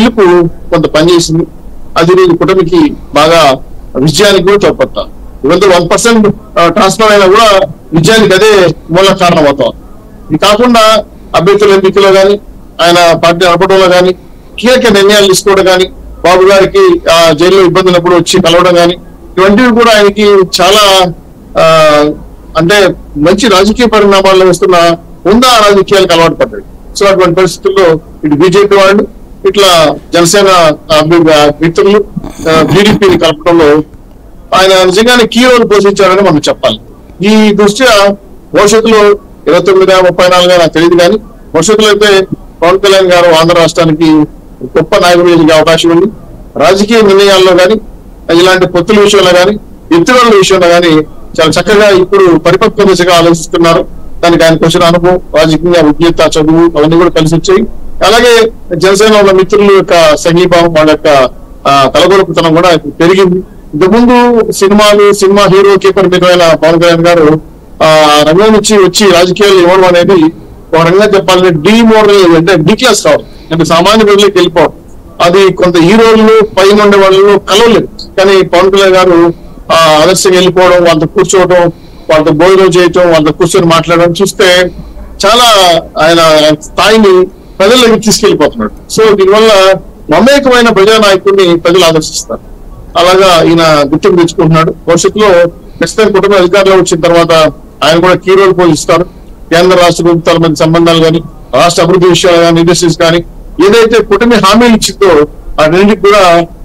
పిలుపు కొంత పనిచేసింది. అది నేను కూటమికి బాగా విజయానికి కూడా తోడ్పడతా ఇవంతా వన్ పర్సెంట్ ట్రాన్స్ఫర్ అయినా కూడా విజయానికి అదే మూల కారణం అవుతాం. ఇది కాకుండా అభ్యర్థుల ఎంపికలో కానీ ఆయన పార్టీ నడపడంలో కానీ కీలక నిర్ణయాలు తీసుకోవడం కానీ బాబు గారికి ఆ, జైల్లో ఇబ్బంది ఉన్నప్పుడు వచ్చి కలవడం కానీ ఇవన్నీ కూడా ఆయనకి చాలా ఆ, అంటే మంచి రాజకీయ పరిణామాలు వస్తున్న ఉందా రాజకీయాలకు అలవాటు పడ్డాడు. సో అటువంటి పరిస్థితుల్లో ఇటు బీజేపీ వాళ్ళు ఇట్లా జనసేన మిత్రులు టీడీపీని కలపడంలో ఆయన నిజంగానే కీ రోల్ పోషించారని మనం చెప్పాలి. ఈ దృష్ట్యా భవిష్యత్తులో ఇరవై తొమ్మిది ముప్పై నాలుగు నాకు తెలియదు కానీ భవిష్యత్తులో అయితే పవన్ కళ్యాణ్ గారు ఆంధ్ర రాష్ట్రానికి గొప్ప నాయకుడు ఎదిగే అవకాశం ఉంది. రాజకీయ నిర్ణయాల్లో కానీ ఇలాంటి పొత్తుల విషయంలో కానీ ఎత్తుగడల విషయంలో కానీ చాలా చక్కగా ఇప్పుడు పరిపక్వ దిశగా ఆలోచిస్తున్నారు. దానికి ఆయనకు వచ్చిన అనుభవం రాజకీయ విజ్ఞత చదువు అవన్నీ కూడా కలిసి వచ్చాయి. అలాగే జనసేన ఉన్న మిత్రుల యొక్క సంఘీభావం వాళ్ళ యొక్క ఆ, కలగొలుపుతనం కూడా పెరిగింది. ఇంతకుముందు సినిమాలు సినిమా హీరోకి పరిమితమైన పవన్ కళ్యాణ్ గారు ఆ రంగం నుంచి వచ్చి రాజకీయాలు ఇవ్వడం అనేది ఒక రకంగా చెప్పాలంటే డిమోరల్ అంటే డి క్లాస్ రావడం అంటే సామాన్య ప్రజలకు వెళ్ళిపోవడం. అది కొంత హీరోలు పైన ఉండే వాళ్ళు కలవలేదు. కానీ పవన్ కళ్యాణ్ గారు ఆ ఆదర్శంగా వెళ్ళిపోవడం వాళ్ళతో కూర్చోవడం వాళ్ళతో భోజనం చేయటం వాళ్ళతో కూర్చొని మాట్లాడడం చూస్తే చాలా ఆయన స్థాయిని ప్రజల్లోకి తీసుకెళ్ళిపోతున్నాడు సో దీనివల్ల మమేకమైన ప్రజానాయకుడిని ప్రజలు ఆదర్శిస్తారు. అలాగా ఈయన గుర్తింపు తెచ్చుకుంటున్నాడు. భవిష్యత్తులో ఖచ్చితంగా కుటుంబ అధికారంలో వచ్చిన తర్వాత ఆయన కూడా కీ రోల్ పోషిస్తారు. కేంద్ర రాష్ట్ర ప్రభుత్వాల మధ్య సంబంధాలు కానీ రాష్ట్ర అభివృద్ధి విషయాలు కానీ ఇండస్ట్రీస్ కానీ ఏదైతే కుటుంబ హామీలు ఇచ్చిందో అన్నింటికి కూడా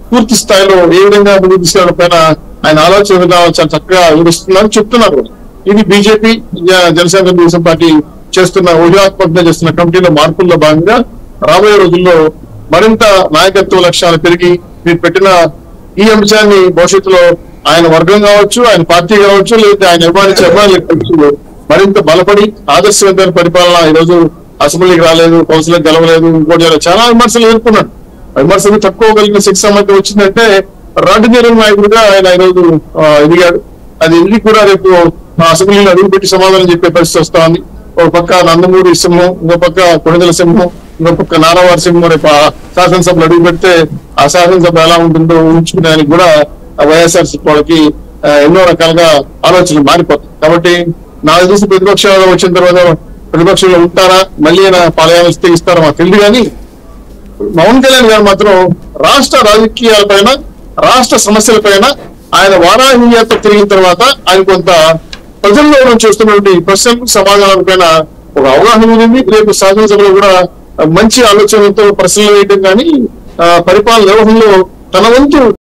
పూర్తి స్థాయిలో ఏ విధంగా ముందుకు తీసుకెళ్ళడం పైన ఆయన ఆలోచన విధానం చాలా చక్కగా వివరిస్తున్నారు చెప్తున్నారు ఇది బీజేపీ జనసేన తెలుగుదేశం పార్టీ చేస్తున్న ఊహాత్మకంగా చేస్తున్న కమిటీలో మార్పుల్లో భాగంగా రాబోయే రోజుల్లో మరింత నాయకత్వ లక్ష్యాలు పెరిగి మీరు పెట్టిన ఈ అంశాన్ని భవిష్యత్తులో ఆయన వర్గం కావచ్చు ఆయన పార్టీ కావచ్చు లేదా ఆయన అభిమానించే అభిమానులు మరింత బలపడి ఆదర్శవంతమైన పరిపాలన ఈ రోజు అసెంబ్లీకి రాలేదు కౌన్సిల్ గెలవలేదు ఇంకోటి చాలా విమర్శలు ఎదుర్కొన్నాడు. ఆ విమర్శలు తక్కువ కలిగిన శిక్ష మధ్య వచ్చిందంటే రాడ్డు తీరని నాయకుడిగా ఆయన ఈరోజు ఎదిగాడు. అది ఎదిగి కూడా రేపు ఆ అసెంబ్లీలో అడుగుపెట్టి సమాధానం చెప్పే పరిస్థితి వస్తా ఉంది ఒక పక్క నందమూరి సింహం ఇంకో పక్క కొణిదల సింహం ఇంకో పక్క నారావారి సింహం రేపు ఆ శాసనసభలో అడుగు పెడితే ఆ శాసనసభ ఎలా ఉంటుందో ఊహించుకునేదానికి కూడా వైఎస్ఆర్ వాళ్ళకి ఎన్నో రకాలుగా ఆలోచనలు మారిపోతాయి. కాబట్టి నాకు తెలిసి ప్రతిపక్షాలు వచ్చిన తర్వాత ప్రతిపక్షంలో ఉంటారా? మళ్ళీ ఆయన పాలయాలు తెగిస్తారా మాకు తెలియదు కానీ పవన్ కళ్యాణ్ గారు మాత్రం రాష్ట్ర రాజకీయాలపైన రాష్ట్ర సమస్యలపైన ఆయన వారాహి యాత్ర తిరిగిన తర్వాత ఆయన కొంత ప్రజల్లో మనం చూస్తున్నటువంటి ప్రశ్నలకు సమాధానాల పైన ఒక అవగాహన ఉంది. రేపు శాసనసభలో కూడా మంచి ఆలోచనలతో ప్రశ్నలు వేయడం కానీ ఆ, పరిపాలన నిర్వహణలో తన వంతు